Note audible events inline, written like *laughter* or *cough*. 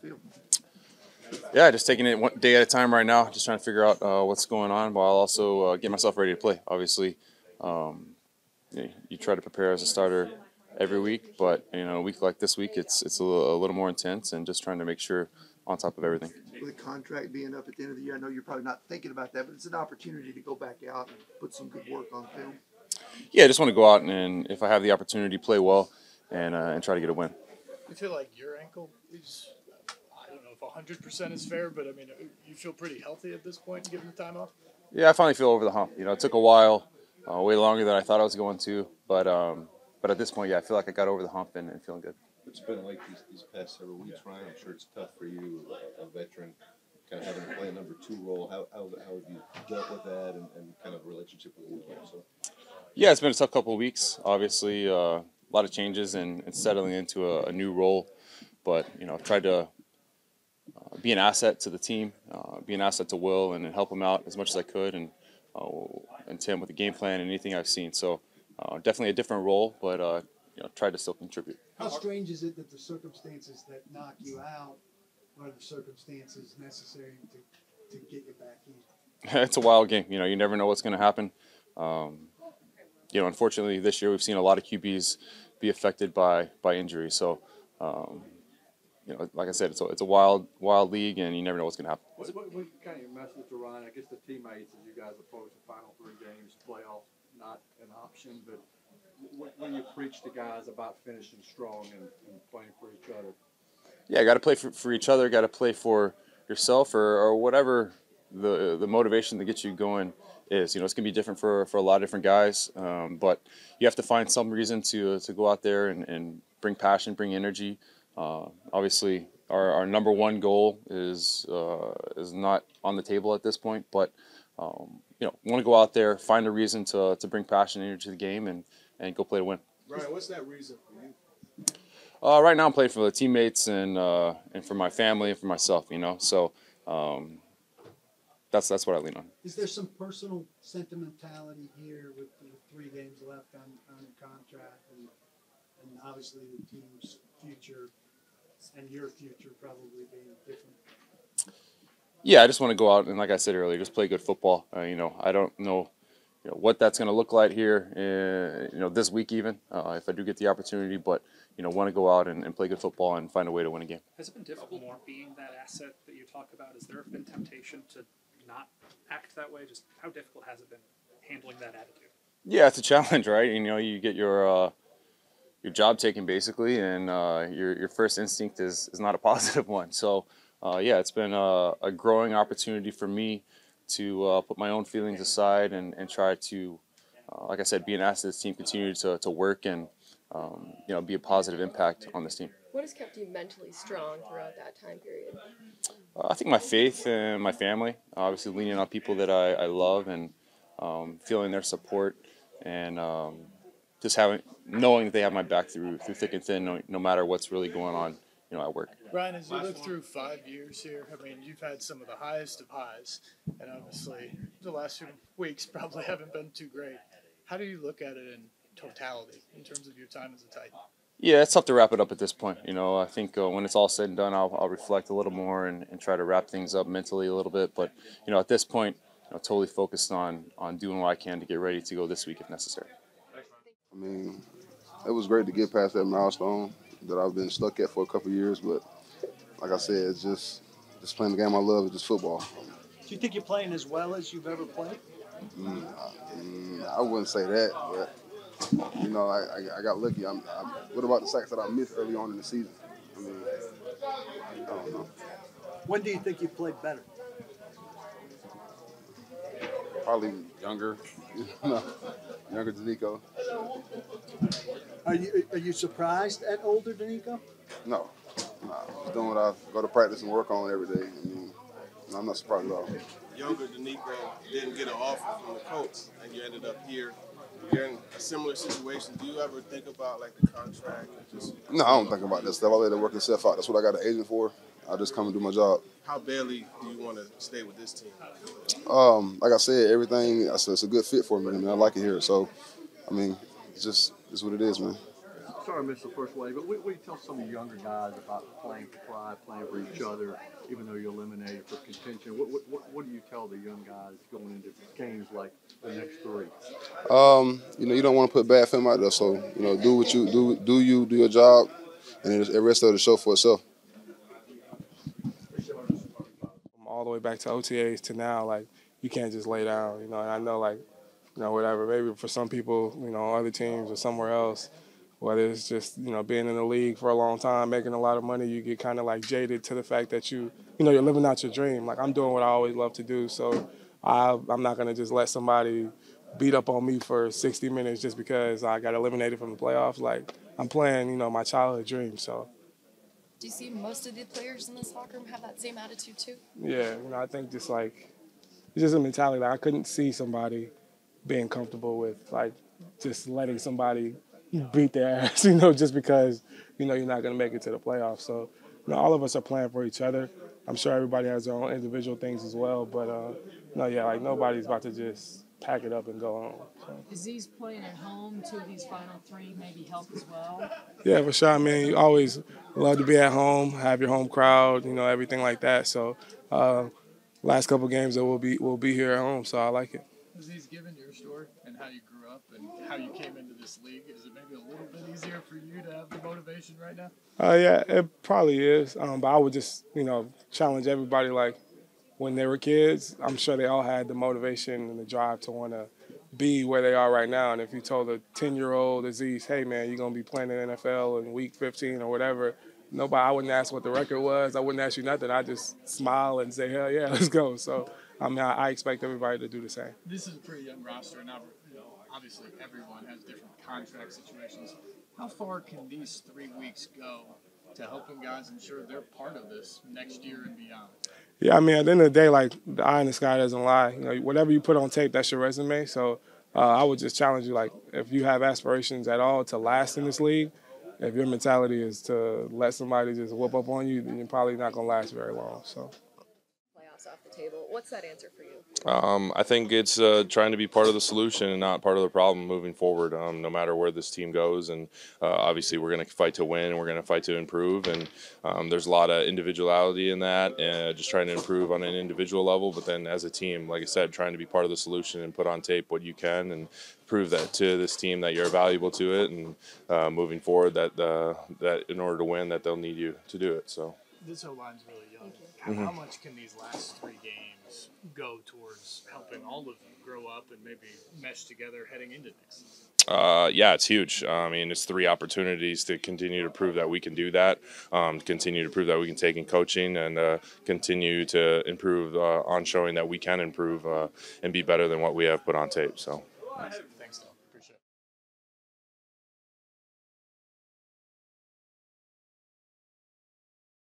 the field? Yeah, just taking it one day at a time right now. Just trying to figure out uh, what's going on while also uh, get myself ready to play. Obviously, um, you, you try to prepare as a starter every week, but you know, a week like this week, it's it's a little, a little more intense, and just trying to make sure on top of everything. With the contract being up at the end of the year, I know you're probably not thinking about that, but it's an opportunity to go back out and put some good work on film. Yeah, I just want to go out and, and if I have the opportunity, play well and uh, and try to get a win. You feel like your ankle is, I don't know if 100% is fair, but I mean, you feel pretty healthy at this point given the time off? Yeah, I finally feel over the hump. You know, it took a while, uh, way longer than I thought I was going to, but um, but at this point, yeah, I feel like I got over the hump and, and feeling good. It's been like these, these past several weeks, Ryan. I'm sure it's tough for you, a, a veteran, kind of having to play a number two role. How, how, how have you dealt with that and, and kind of relationship with you also? Yeah, it's been a tough couple of weeks. Obviously, uh, a lot of changes and, and settling into a, a, new role. But you know, I've tried to uh, be an asset to the team, uh, be an asset to Will, and, and, help him out as much as I could, and uh, and Tim with the game plan and anything I've seen. So uh, definitely a different role, but uh, you know, tried to still contribute. How strange is it that the circumstances that knock you out are the circumstances necessary to, to get you back in? *laughs* it's a wild game. You know, you never know what's going to happen. Um, you know, unfortunately, this year we've seen a lot of QBs be affected by by injury. So, um, you know, like I said, it's a, it's a wild wild league, and you never know what's going to happen. What, what, what, kind of your message to Ryan? I guess the teammates, as you guys approach the final three games, playoff not an option, but when you preach to guys about finishing strong and, and playing for each other. Yeah, got to play for, for each other. Got to play for yourself, or, or whatever the the motivation that gets you going is. You know, it's gonna be different for, for a lot of different guys, um, but you have to find some reason to to go out there and, and bring passion, bring energy. Uh, obviously, our, our number one goal is uh, is not on the table at this point, but um, you know, want to go out there, find a reason to to bring passion and energy to the game, and and go play to win. Right. What's that reason for you? Uh, right now, I'm playing for the teammates and uh, and for my family and for myself. You know, so. Um, that's that's what I lean on. Is there some personal sentimentality here with the three games left on, on the contract and, and obviously the team's future and your future probably being different? Yeah, I just want to go out and, like I said earlier, just play good football. Uh, you know, I don't know, you know what that's going to look like here, uh, you know, this week even, uh, if I do get the opportunity. But you know, want to go out and, and, play good football and find a way to win a game. Has it been difficult more being that asset that you talk about? Has there been temptation to not act that way? Just how difficult has it been handling that attitude? Yeah, it's a challenge, *laughs* right? You know, you get your your job taken basically, and uh, your your first instinct is is not a *laughs* positive one. So, uh, yeah, it's been a, a, growing opportunity for me to uh, put my own feelings aside and, and try to, uh, like I said, be an asset to this team, continue to, to work and um, you know be a positive impact on this team. What has kept you mentally strong throughout that time period? Uh, I think my faith and my family, obviously leaning on people that I, I love and um, feeling their support and um, just having knowing that they have my back through through thick and thin, no, no matter what's really going on, you know, at work. Ryan, as you look through five years here, I mean, you've had some of the highest of highs, and obviously the last few weeks probably *laughs* haven't been too great. How do you look at it in totality in terms of your time as a Titan? Yeah, it's tough to wrap it up at this point. You know, I think uh, when it's all said and done, I'll, I'll reflect a little more and, and, try to wrap things up mentally a little bit. But you know, at this point, you know, totally focused on on doing what I can to get ready to go this week if necessary. I mean, it was great to get past that milestone that I've been stuck at for a couple years. But like I said, it's just just playing the game I love, is just football. Do you think you're playing as well as you've ever played? Mm, mm, I wouldn't say that, but you know, I, I, I got lucky. I'm, I'm, what about the sacks that I missed early on in the season? I mean, I don't know. When do you think you played better? Probably younger, *laughs* no, younger than Nico. Are you are you surprised at older Denico? No, no. Just doing what I go to practice and work on every day. I mean, I'm not surprised at all. Younger Denico didn't get an offer from the coach, and you ended up here you're in a similar situation, do you ever think about like the contract? Just, no, I don't think about that stuff. I let it work itself out. That's what I got an agent for. I just come and do my job. How badly do you want to stay with this team? Um, like I said, everything. I said it's a good fit for me. I mean, I like it here. So, I mean, it's just it's what it is, man. sorry I missed the first wave, but we, we tell some of the younger guys about playing for pride, playing for each other, even though you're eliminated for contention. What, what, what, what do you tell the young guys going into games like the next three? Um, you know, you don't want to put bad film out there, so you know, do what you do. Do you do your job, and then the rest of the show for itself. All the way back to OTAs to now, like you can't just lay down, you know. And I know, like, you know, whatever. Maybe for some people, you know, other teams or somewhere else, whether it's just you know being in the league for a long time, making a lot of money, you get kind of like jaded to the fact that you, you know, you're living out your dream. Like I'm doing what I always love to do, so I, I'm not gonna just let somebody beat up on me for 60 minutes just because I got eliminated from the playoffs. Like I'm playing, you know, my childhood dream, so. Do you see most of the players in this locker room have that same attitude too? Yeah, you know, I think just like it's just a mentality. Like I couldn't see somebody being comfortable with like just letting somebody beat their *laughs* ass, you know, just because you know you're not gonna make it to the playoffs. So, you know, all of us are playing for each other. I'm sure everybody has their own individual things as well, but uh, no, yeah, like nobody's about to just pack it up and go home. So. Azeez playing at home, two of these final three maybe help as well. Yeah, for sure. I mean, you always love to be at home, have your home crowd, you know, everything like that. So, uh, last couple games that we'll be we'll be here at home, so I like it. Azeez, given your story and how you grew up and how you came into this league, is it maybe a little bit easier for you to have the motivation right now? Uh, yeah, it probably is. Um, but I would just, you know, challenge everybody. Like when they were kids, I'm sure they all had the motivation and the drive to want to be where they are right now. And if you told a 10 year old Azeez, hey man, you're gonna be playing in the NFL in week 15 or whatever, nobody, I wouldn't ask what the record was. I wouldn't ask you nothing. I just smile and say, hell yeah, *laughs* let's go. So I mean, I, I expect everybody to do the same. This is a pretty young roster, and obviously everyone has different contract situations. How far can these three weeks go to helping guys ensure they're part of this next year and beyond? Yeah, I mean, at the end of the day, like the eye in the sky doesn't lie. You know, whatever you put on tape, that's your resume. So uh, I would just challenge you, like, if you have aspirations at all to last in this league, if your mentality is to let somebody just whoop up on you, then you're probably not gonna last very long. So. The table. What's that answer for you? Um, I think it's uh, trying to be part of the solution and not part of the problem moving forward. Um, no matter where this team goes, and uh, obviously we're going to fight to win, and we're going to fight to improve. And um, there's a lot of individuality in that, and just trying to improve on an individual level. But then as a team, like I said, trying to be part of the solution and put on tape what you can and prove that to this team that you're valuable to it, and uh, moving forward that uh, that in order to win, that they'll need you to do it. So. This O line's really young. How, how much can these last three games go towards helping all of you grow up and maybe mesh together heading into next season? Uh, yeah, it's huge. Uh, I mean, it's three opportunities to continue to prove that we can do that, um, continue to prove that we can take in coaching, and uh, continue to improve uh, on showing that we can improve uh, and be better than what we have put on tape. So. Thanks, Tom.